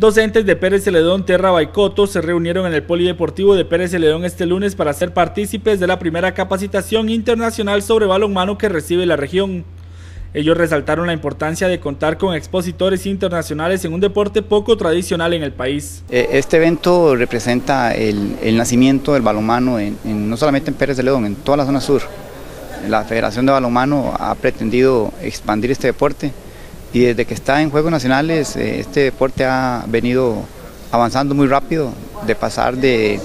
Docentes de Pérez Celedón, Terra Baicoto se reunieron en el Polideportivo de Pérez Celedón este lunes para ser partícipes de la primera capacitación internacional sobre balonmano que recibe la región. Ellos resaltaron la importancia de contar con expositores internacionales en un deporte poco tradicional en el país. Eh, este evento representa el, nacimiento del balonmano no solamente en Pérez Celedón, en toda la zona sur. La Federación de Balonmano ha pretendido expandir este deporte y desde que está en Juegos Nacionales eh, este deporte ha venido avanzando muy rápido, de pasar de,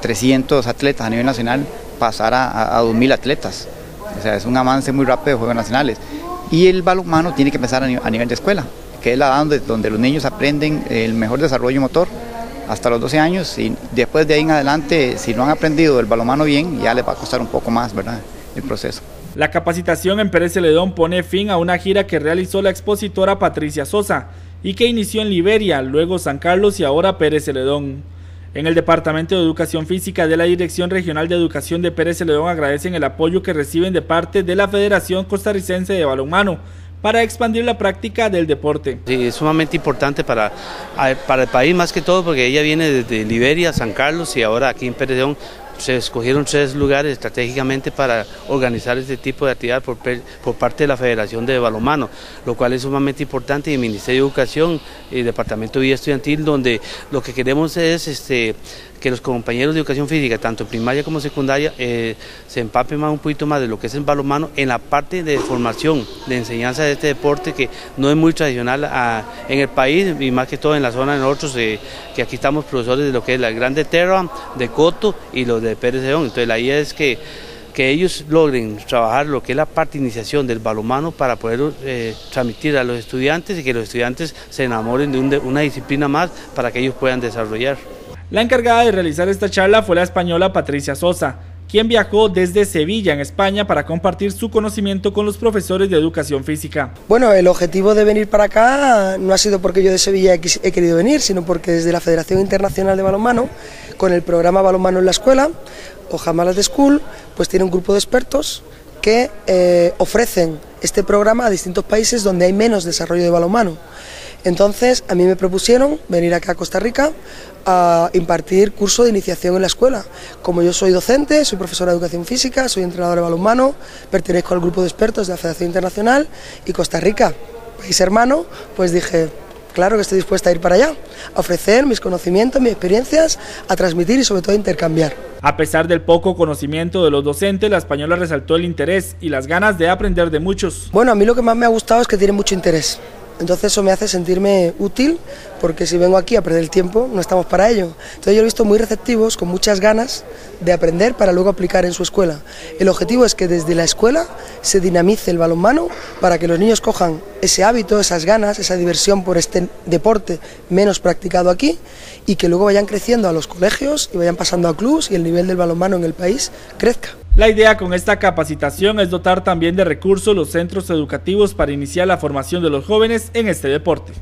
300 atletas a nivel nacional, pasar a, a, 2.000 atletas. O sea, es un avance muy rápido de Juegos Nacionales. Y el balonmano tiene que empezar a, nivel de escuela, que es la donde, donde los niños aprenden el mejor desarrollo motor hasta los 12 años y después de ahí en adelante, si no han aprendido el balonmano bien, ya les va a costar un poco más, ¿verdad? El proceso. La capacitación en Pérez Celedón pone fin a una gira que realizó la expositora Patricia Sosa y que inició en Liberia, luego San Carlos y ahora Pérez Celedón. En el Departamento de Educación Física de la Dirección Regional de Educación de Pérez Celedón agradecen el apoyo que reciben de parte de la Federación Costarricense de Balonmano para expandir la práctica del deporte. Es sumamente importante para, para el país más que todo porque ella viene desde Liberia, San Carlos y ahora aquí en Pérez Celedón se escogieron tres lugares estratégicamente para organizar este tipo de actividad por, parte de la Federación de Balomano, lo cual es sumamente importante y el Ministerio de Educación y Departamento de Vida Estudiantil, donde lo que queremos es este, que los compañeros de educación física, tanto primaria como secundaria, eh, se empapen más un poquito más de lo que es el balonmano en la parte de formación, de enseñanza de este deporte que no es muy tradicional en el país y más que todo en la zona de nosotros, eh, que aquí estamos profesores de lo que es la Grande Terra, de Coto y los de Pérez León. Entonces la idea es que que ellos logren trabajar lo que es la parte de iniciación del balonmano para poder eh, transmitir a los estudiantes y que los estudiantes se enamoren de una disciplina más para que ellos puedan desarrollar. La encargada de realizar esta charla fue la española Patricia Sosa, quien viajó desde Sevilla, en España, para compartir su conocimiento con los profesores de educación física. Bueno, el objetivo de venir para acá no ha sido porque yo de Sevilla he querido venir, sino porque desde la Federación Internacional de Balonmano, con el programa Balonmano en la Escuela, o Jamalas de School, pues tiene un grupo de expertos que eh, ofrecen este programa a distintos países donde hay menos desarrollo de balonmano. Entonces, a mí me propusieron venir acá a Costa Rica a impartir curso de iniciación en la escuela. Como yo soy docente, soy profesora de educación física, soy entrenador de balonmano, pertenezco al grupo de expertos de la Federación Internacional y Costa Rica, país hermano, pues dije, claro que estoy dispuesta a ir para allá, a ofrecer mis conocimientos, mis experiencias, a transmitir y sobre todo a intercambiar. A pesar del poco conocimiento de los docentes, la española resaltó el interés y las ganas de aprender de muchos. Bueno, a mí lo que más me ha gustado es que tiene mucho interés. Entonces eso me hace sentirme útil porque si vengo aquí a perder el tiempo no estamos para ello. Entonces yo he visto muy receptivos, con muchas ganas de aprender para luego aplicar en su escuela. El objetivo es que desde la escuela se dinamice el balonmano para que los niños cojan ese hábito, esas ganas, esa diversión por este deporte menos practicado aquí y que luego vayan creciendo a los colegios y vayan pasando a clubs y el nivel del balonmano en el país crezca. La idea con esta capacitación es dotar también de recursos los centros educativos para iniciar la formación de los jóvenes en este deporte.